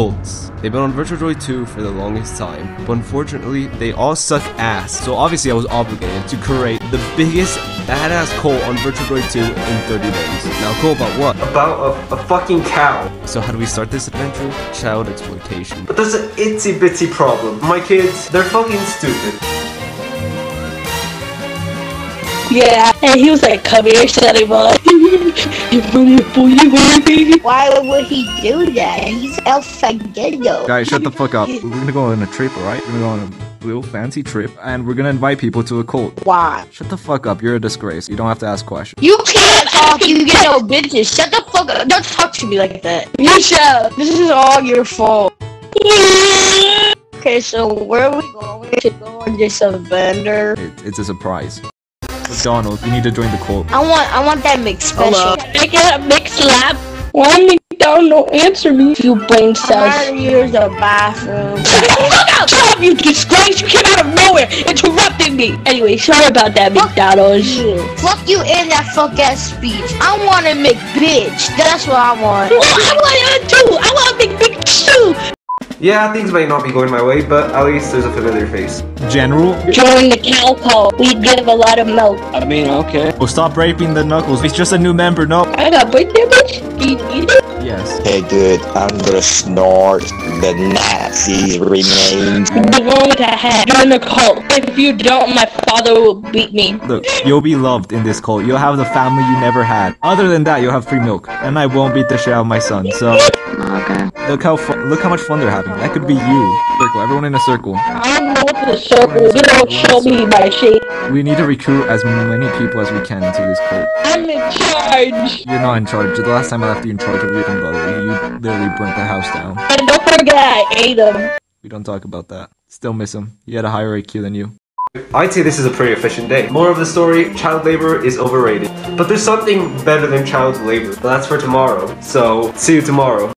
cults. They've been on Virtual Droid 2 for the longest time, but unfortunately, they all suck ass. So obviously, I was obligated to create the biggest badass cult on Virtual Droid 2 in 30 days. Now, cult about what? About a, a fucking cow. So how do we start this adventure? Child exploitation. But there's an itsy bitsy problem. My kids, they're fucking stupid. Yeah, and he was like, come here, Sonny boy. you funny boy, baby. Why would he do that? He's El Fagendo. Guys, shut the fuck up. We're gonna go on a trip, alright? We're gonna go on a little fancy trip, and we're gonna invite people to a cult. Why? Shut the fuck up. You're a disgrace. You don't have to ask questions. You can't talk, you get no bitches. Shut the fuck up. Don't talk to me like that. Misha, this is all your fault. Okay, so where are we going to go on this adventure? It, it's a surprise. McDonald's, you need to join the cult. I want, I want that McSpecial. I got a big slap. Why me down don't answer me? You brain I'm cells. gonna use the bathroom. Look out! Shut up, you disgrace! You came out of nowhere, interrupting me. Anyway, sorry about that, fuck McDonald's. Fuck you in that fuck ass speech. I want a McBitch. That's what I want. Well, I want to too. I want a big, big too. Yeah, things might not be going my way, but at least there's a familiar face. General? Join the cow cult. We give a lot of milk. I mean, okay. Oh, stop raping the knuckles. He's just a new member, no? I got birthday bitch. Do you need it? Yes. Hey, good. I'm gonna snort the Nazi remains. The one with the hat. Join the cult. If you don't, my father will beat me. Look, you'll be loved in this cult. You'll have the family you never had. Other than that, you'll have free milk. And I won't beat the shit out of my son, so... Okay. Look how fun, look how much fun they're having. That could be you. Circle, everyone in a circle. I don't know what the circle. You don't show me my shape. We need to recruit as many people as we can into this cult. I'm in charge. You're not in charge. The last time I left you in charge of your brother, you literally burnt the house down. And don't forget I ate him. We don't talk about that. Still miss him. He had a higher IQ than you. I'd say this is a pretty efficient day. More of the story, child labor is overrated. But there's something better than child labor. That's for tomorrow. So, see you tomorrow.